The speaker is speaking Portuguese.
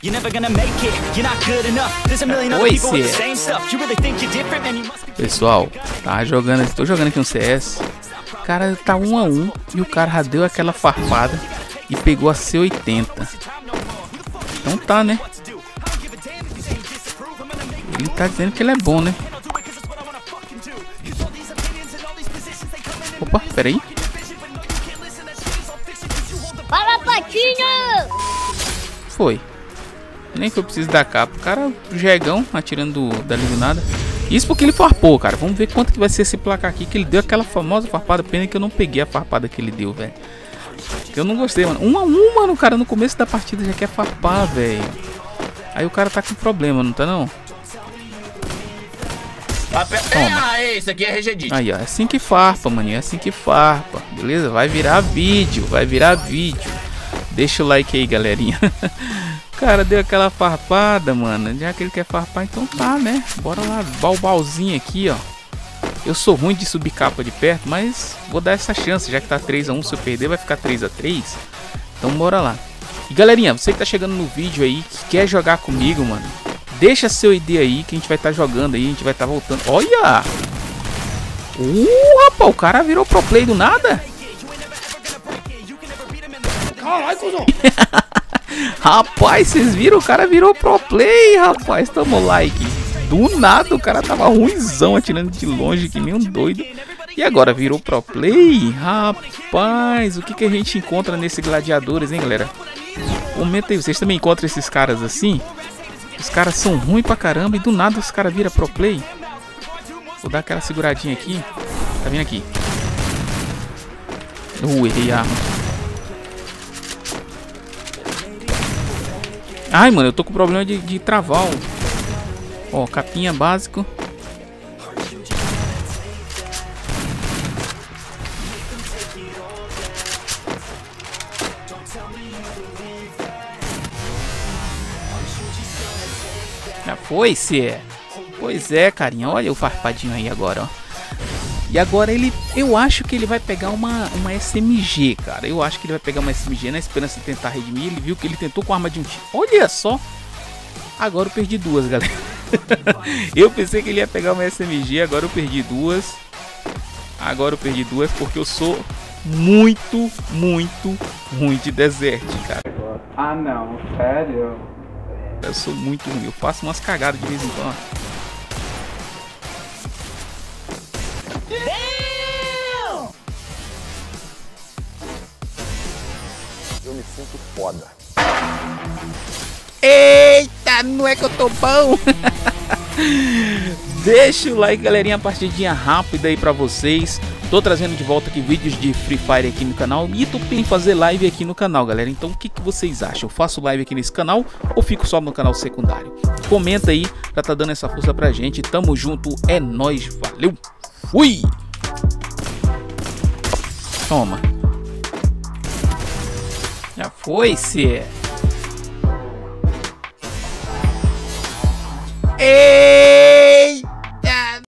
Oi, people with the Cia. same stuff. You really think you're different, man? You must be. Pessoal, tá jogando, tô jogando aqui um CS. O cara tá um a um e o cara já deu aquela farpada e pegou a C80. Então tá, né? Ele tá dizendo que ele é bom, né? Opa, peraí. Fala, Patinho! Foi. Nem foi preciso dar capa. O cara, Jegão, atirando do, dali do nada. Isso porque ele farpou, cara. Vamos ver quanto que vai ser esse placar aqui. Que ele deu aquela famosa farpada. Pena que eu não peguei a farpada que ele deu, velho. Que eu não gostei, mano. Um a um, mano. Cara no começo da partida já quer farpar, velho. Aí o cara tá com problema, não tá não? Ah, é, isso aqui é regedite. Aí, ó. É assim que farpa, maninho. É assim que farpa. Beleza? Vai virar vídeo. Vai virar vídeo. Deixa o like aí, galerinha. Cara deu aquela farpada, mano. Já que ele quer farpar, então tá, né? Bora lá. Balbalzinho aqui, ó. Eu sou ruim de subir capa de perto, mas vou dar essa chance. Já que tá 3x1, se eu perder vai ficar 3x3. Então bora lá. E galerinha, você que tá chegando no vídeo aí, que quer jogar comigo, mano. Deixa seu ID aí, que a gente vai estar jogando aí, a gente vai estar voltando. Olha! Uh, rapaz, o cara virou pro play do nada. Caralho, cuzão. Rapaz, vocês viram? O cara virou pro play, rapaz. Tamo like. Do nada o cara tava ruimzão atirando de longe que nem um doido. E agora virou pro play? Rapaz, o que, que a gente encontra nesse gladiadores, hein, galera? Comenta aí, vocês também encontram esses caras assim? Os caras são ruins pra caramba e do nada os caras viram pro play. Vou dar aquela seguradinha aqui. Tá vindo aqui. Uh, errei a arma. Ai, mano, eu tô com problema de, de travar. Ó, Ó, capinha básico. Já foi, se Pois é, carinha. Olha o farpadinho aí agora, ó. E agora ele, eu acho que ele vai pegar uma, uma SMG, cara. Eu acho que ele vai pegar uma SMG na esperança de tentar redimir. Ele viu que ele tentou com arma de um tiro. Olha só. Agora eu perdi duas, galera. eu pensei que ele ia pegar uma SMG, agora eu perdi duas. Agora eu perdi duas porque eu sou muito, muito ruim de desert, cara. Ah não, sério? Eu sou muito ruim. Eu faço umas cagadas de vez em quando. Eu me sinto foda. Eita, não é que eu tô bom. Deixa o like, galerinha, partidinha rápida aí pra vocês. Tô trazendo de volta aqui vídeos de Free Fire aqui no canal e tô em fazer live aqui no canal, galera. Então o que, que vocês acham? Eu faço live aqui nesse canal ou fico só no canal secundário? Comenta aí pra tá dando essa força pra gente. Tamo junto, é nóis, valeu, fui! Toma. Já foi, se. Ei!